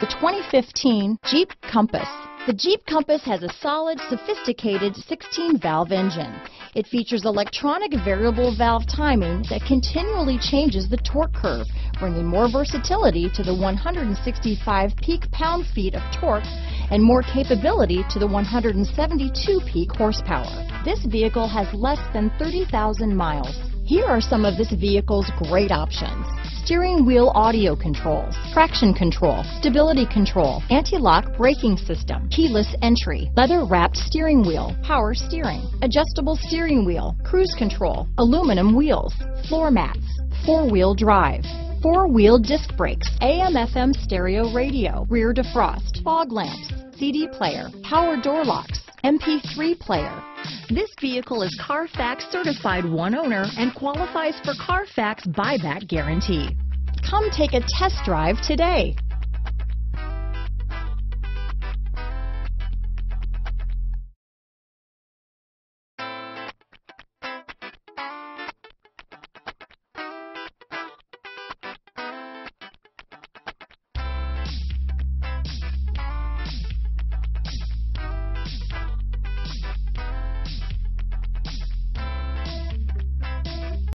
The 2015 Jeep Compass. The Jeep Compass has a solid, sophisticated 16-valve engine. It features electronic variable valve timing that continually changes the torque curve, bringing more versatility to the 165 peak pound-feet of torque and more capability to the 172 peak horsepower. This vehicle has less than 30,000 miles. Here are some of this vehicle's great options. Steering wheel audio controls, traction control, stability control, anti-lock braking system, keyless entry, leather wrapped steering wheel, power steering, adjustable steering wheel, cruise control, aluminum wheels, floor mats, four-wheel drive, four-wheel disc brakes, AM FM stereo radio, rear defrost, fog lamps, CD player, power door locks, MP3 player. This vehicle is Carfax certified one owner and qualifies for Carfax buyback guarantee. Come take a test drive today.